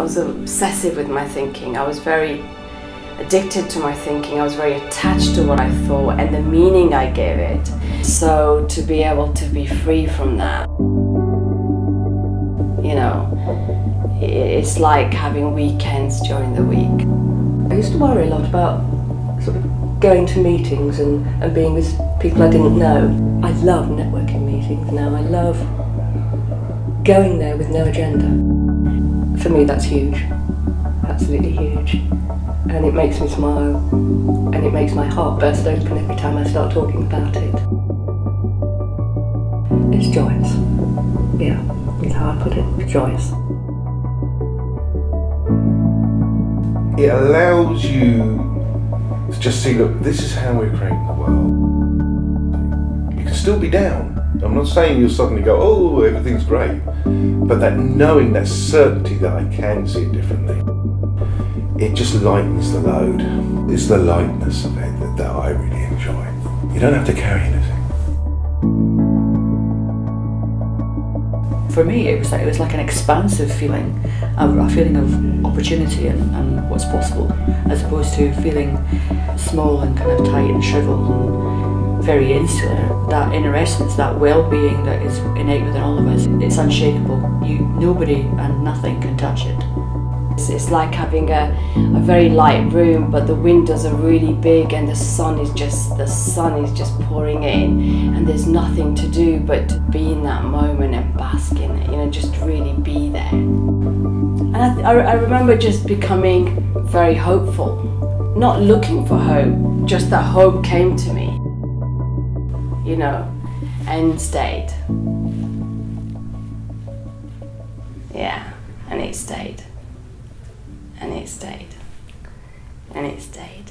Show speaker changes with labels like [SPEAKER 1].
[SPEAKER 1] I was obsessive with my thinking. I was very addicted to my thinking. I was very attached to what I thought and the meaning I gave it. So to be able to be free from that, you know, it's like having weekends during the week.
[SPEAKER 2] I used to worry a lot about sort of going to meetings and, and being with people I didn't know. I love networking meetings now. I love going there with no agenda. For me, that's huge. Absolutely huge. And it makes me smile. And it makes my heart burst open every time I start talking about it. It's joyous. Yeah, that's how I put it. Joyous.
[SPEAKER 3] It allows you to just see, look, this is how we're creating the world. You can still be down. I'm not saying you'll suddenly go, oh, everything's great. But that knowing, that certainty that I can see it differently, it just lightens the load. It's the lightness of it that, that I really enjoy. You don't have to carry anything.
[SPEAKER 4] For me, it was like, it was like an expansive feeling, a, feeling of opportunity and, and what's possible, as opposed to feeling small and kind of tight and shriveled very insular. That inner essence, that well-being that is innate within all of us, it's unshakable. You, nobody and nothing can touch it.
[SPEAKER 1] It's like having a, a very light room, but the windows are really big and the sun is just the sun is just pouring in, and there's nothing to do but to be in that moment and bask in it. You know, just really be there. And I, I remember just becoming very hopeful, not looking for hope, just that hope came to me. You know, and stayed. Yeah, and it stayed and it stayed and it stayed.